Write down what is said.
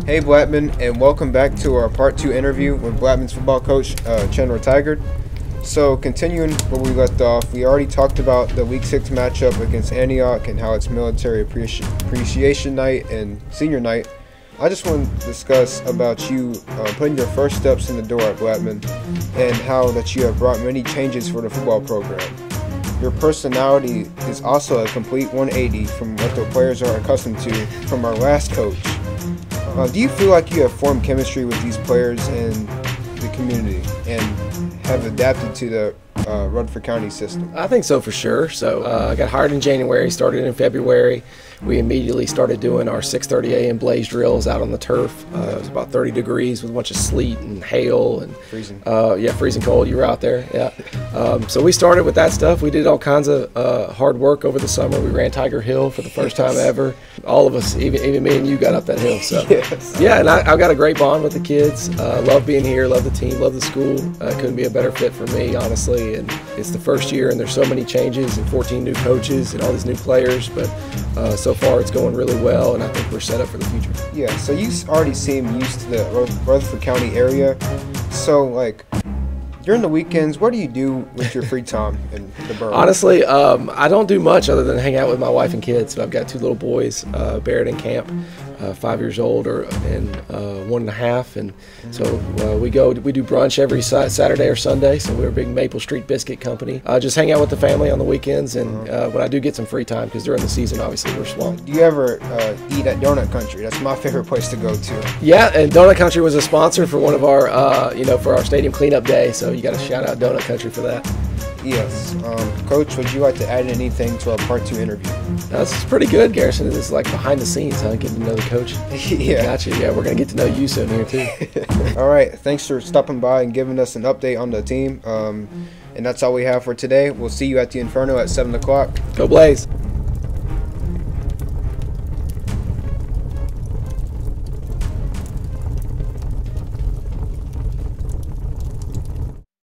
Hey Blackman, and welcome back to our part two interview with Blackman's football coach, uh, Chandler Tygard. So, continuing where we left off, we already talked about the Week 6 matchup against Antioch and how it's military appreci- appreciation night and senior night. I just want to discuss about you uh, putting your first steps in the door at Blackman and how that you have brought many changes for the football program. Your personality is also a complete 180 from what the players are accustomed to from our last coach. Uh, do you feel like you have formed chemistry with these players and the community and have adapted to the uh, Rutherford County system? I think so for sure. So uh, I got hired in January, started in February. We immediately started doing our 6:30 a.m. blaze drills out on the turf. Uh, it was about 30 degrees with a bunch of sleet and hail and Freezing. Uh, yeah, freezing cold. You were out there, yeah. Um, so we started with that stuff. We did all kinds of uh, hard work over the summer. We ran Tiger Hill for the first time ever. All of us, even even me and you, got up that hill. So Yes. yeah, and I, I've got a great bond with the kids. Uh, love being here, love the team, love the school. Uh, couldn't be a better fit for me, honestly. And it's the first year, and there's so many changes, and 14 new coaches, and all these new players. But uh, so far, it's going really well, and I think we're set up for the future. Yeah, so you already seem used to the Rutherford County area. So, like, during the weekends, what do you do with your free time in the borough? Honestly, um, I don't do much other than hang out with my wife and kids. I've got two little boys, uh, Barrett and Camp, uh, five years old or and uh, one and a half, and so uh, we go. We do brunch every Saturday or Sunday. So we're a big Maple Street biscuit company. Uh, just hang out with the family on the weekends, and uh, when I do get some free time, because during the season, obviously we're swamped. do you ever uh, eat at Donut Country? That's my favorite place to go to. Yeah, and Donut Country was a sponsor for one of our, uh, you know, for our stadium cleanup day. So you got to shout out Donut Country for that. Yes. Um, Coach, would you like to add anything to our part two interview? This is pretty good, Garrison. This is like behind the scenes, huh? Getting to know the coach. yeah. Gotcha. Yeah, we're gonna get to know you soon here too. All right. Thanks for stopping by and giving us an update on the team. Um, and that's all we have for today. We'll see you at the Inferno at 7 o'clock. Go Blaze.